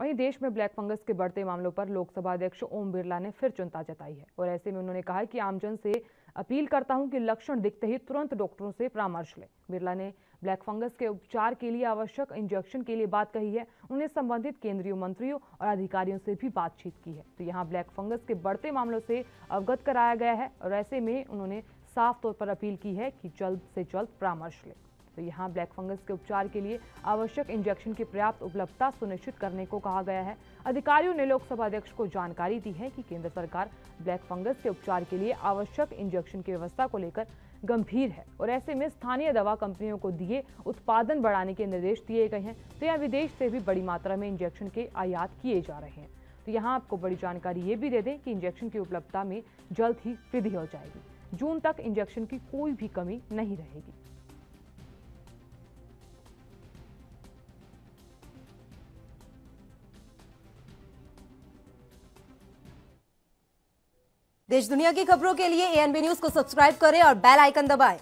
वहीं देश में ब्लैक फंगस के बढ़ते मामलों पर लोकसभा अध्यक्ष ओम बिरला ने फिर चिंता जताई है। और ऐसे में उन्होंने कहा कि आमजन से अपील करता हूँ कि लक्षण दिखते ही तुरंत डॉक्टरों से परामर्श लें। बिरला ने ब्लैक फंगस के उपचार के लिए आवश्यक इंजेक्शन के लिए बात कही है। उन्हें संबंधित केंद्रीय मंत्रियों और अधिकारियों से भी बातचीत की है। तो यहाँ ब्लैक फंगस के बढ़ते मामलों से अवगत कराया गया है और ऐसे में उन्होंने साफ़ तौर पर अपील की है कि जल्द से जल्द परामर्श लें। तो यहाँ ब्लैक फंगस के उपचार के लिए आवश्यक इंजेक्शन की पर्याप्त उपलब्धता सुनिश्चित करने को कहा गया है। अधिकारियों ने लोकसभा अध्यक्ष को जानकारी दी है कि केंद्र सरकार ब्लैक फंगस के उपचार के लिए आवश्यक इंजेक्शन की व्यवस्था को लेकर गंभीर है और ऐसे में स्थानीय दवा कंपनियों को दिए उत्पादन बढ़ाने के निर्देश दिए गए हैं। तो यहाँ विदेश से भी बड़ी मात्रा में इंजेक्शन के आयात किए जा रहे हैं। तो यहाँ आपको बड़ी जानकारी ये भी दे दें कि इंजेक्शन की उपलब्धता में जल्द ही वृद्धि हो जाएगी। जून तक इंजेक्शन की कोई भी कमी नहीं रहेगी। देश दुनिया की खबरों के लिए एएनबी न्यूज़ को सब्सक्राइब करें और बेल आइकन दबाएँ।